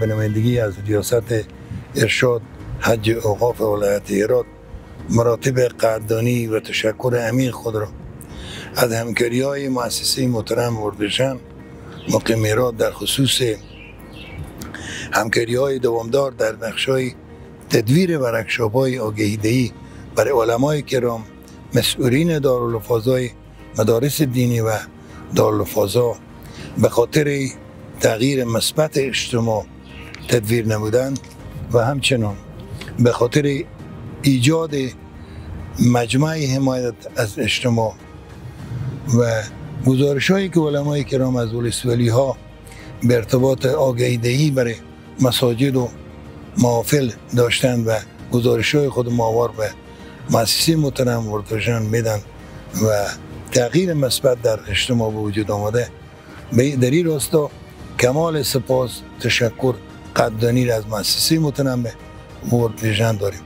به نمایندگی از ریاست ارشاد حج اوقاف ولایت ایراد مراتب قدردانی و تشکر عمیق خود را. از همکاری های مؤسسه محترم اردشن مقیم ایراد در خصوص همکاری های دوامدار در بخش های تدویر ورکشاپ های آگهیدهی برای علمای کرام مسئولین دارالفاظای مدارس دینی و دارالفاظا به خاطر تغییر مثبت اجتماع تدویر نمودن و همچنان به خاطر ایجاد مجمع حمایت از اجتماع و گزارش هایی که علمای کرام از ولی ها به ارتباط آگهیدهی برای مساجد و معافل داشتن و گزارش های خود ماوار به مؤسسه محترم ورتوشان میدن و تغییر مثبت در اجتماع به وجود آمده. در این راستا کمال سپاس تشکر قدردانی از مؤسسه متنبه ورد داریم.